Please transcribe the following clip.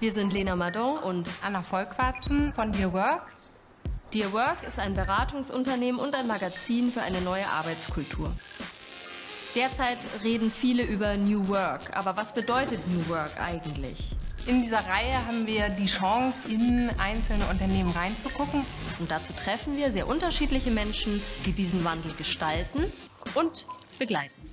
Wir sind Lena Madon und Anna Volkwarzen von Dear Work. Dear Work ist ein Beratungsunternehmen und ein Magazin für eine neue Arbeitskultur. Derzeit reden viele über New Work, aber was bedeutet New Work eigentlich? In dieser Reihe haben wir die Chance, in einzelne Unternehmen reinzugucken. Und dazu treffen wir sehr unterschiedliche Menschen, die diesen Wandel gestalten und begleiten.